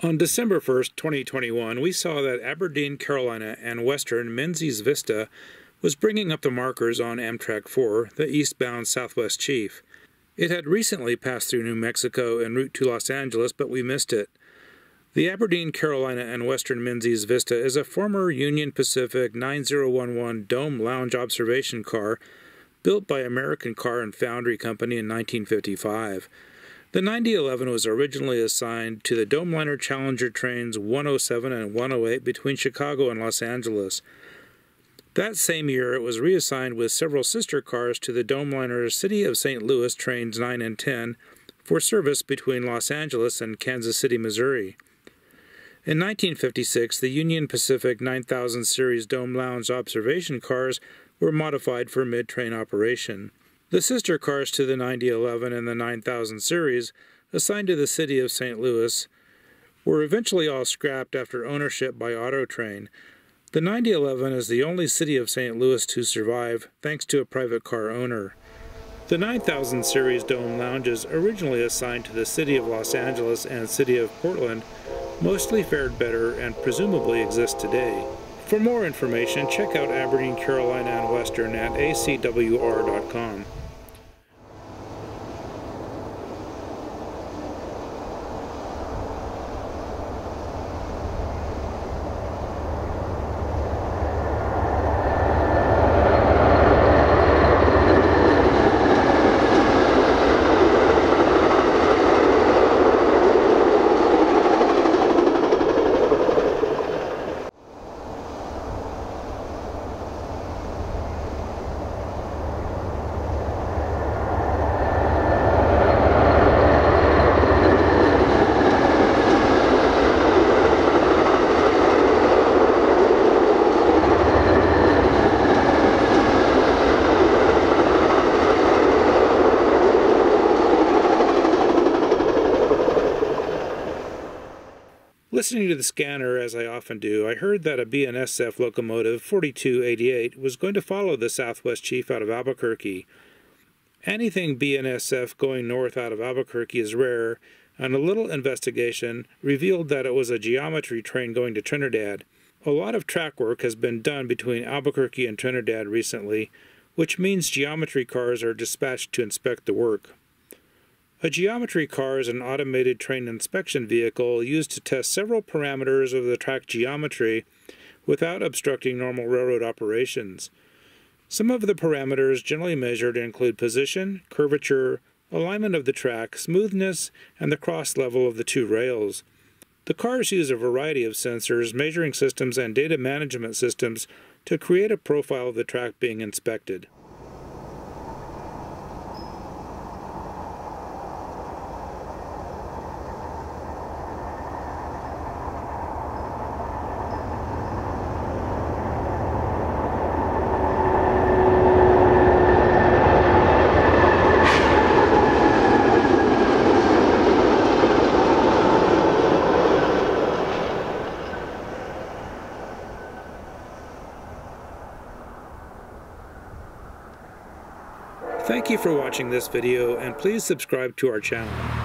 On December 1st, 2021, we saw that Aberdeen, Carolina, and Western Menzies Vista was bringing up the markers on Amtrak 4, the eastbound Southwest Chief. It had recently passed through New Mexico en route to Los Angeles, but we missed it. The Aberdeen, Carolina, and Western Menzies Vista is a former Union Pacific 9011 Dome Lounge observation car built by American Car and Foundry Company in 1955. The 9011 was originally assigned to the Domeliner Challenger trains 107 and 108 between Chicago and Los Angeles. That same year, it was reassigned with several sister cars to the Domeliner City of St. Louis trains 9 and 10 for service between Los Angeles and Kansas City, Missouri. In 1956, the Union Pacific 9000 series Dome Lounge observation cars were modified for mid train operation. The sister cars to the 9011 and the 9000 series, assigned to the city of St. Louis, were eventually all scrapped after ownership by Autotrain. The 9011 is the only city of St. Louis to survive, thanks to a private car owner. The 9000 series dome lounges, originally assigned to the city of Los Angeles and city of Portland, mostly fared better and presumably exist today. For more information, check out Aberdeen, Carolina and Western at acwr.com. Listening to the scanner, as I often do, I heard that a BNSF locomotive 4288 was going to follow the Southwest Chief out of Albuquerque. Anything BNSF going north out of Albuquerque is rare, and a little investigation revealed that it was a geometry train going to Trinidad. A lot of track work has been done between Albuquerque and Trinidad recently, which means geometry cars are dispatched to inspect the work. A geometry car is an automated train inspection vehicle used to test several parameters of the track geometry without obstructing normal railroad operations. Some of the parameters generally measured include position, curvature, alignment of the track, smoothness, and the cross level of the two rails. The cars use a variety of sensors, measuring systems, and data management systems to create a profile of the track being inspected. Thank you for watching this video and please subscribe to our channel.